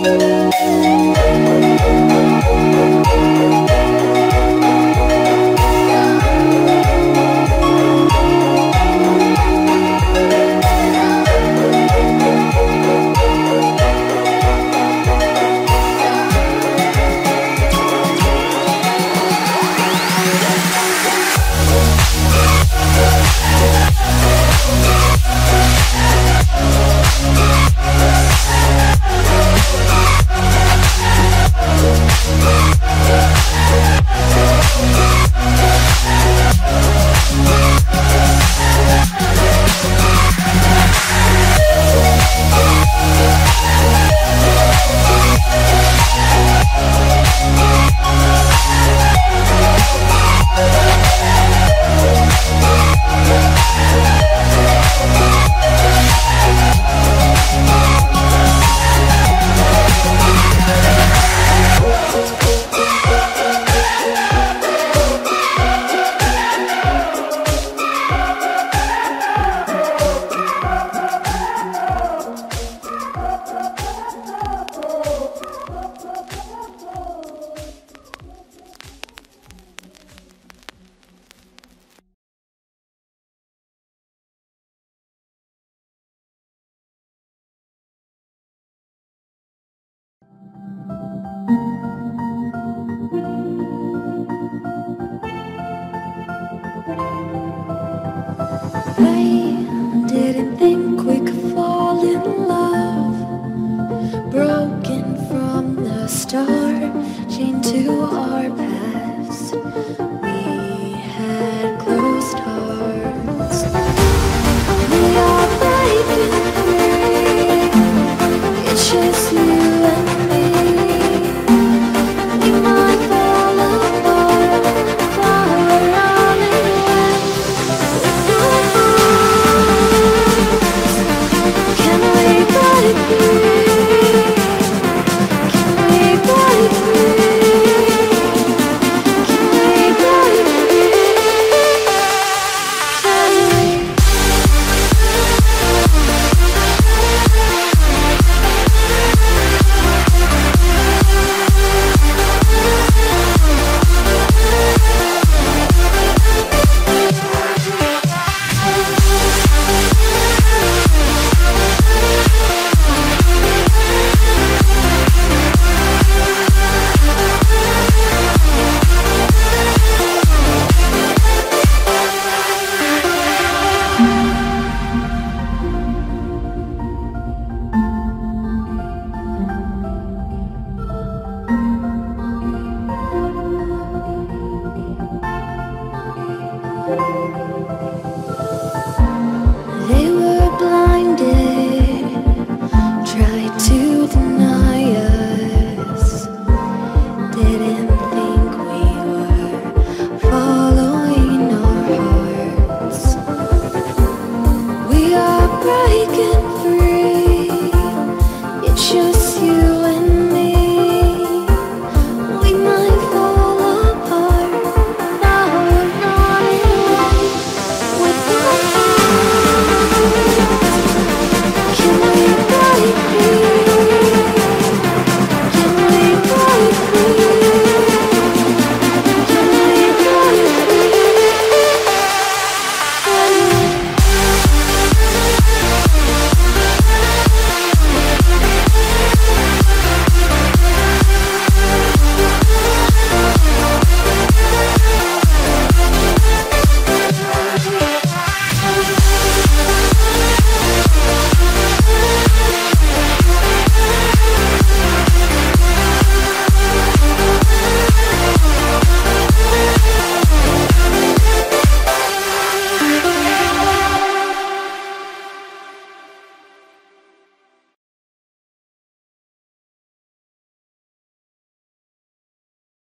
Música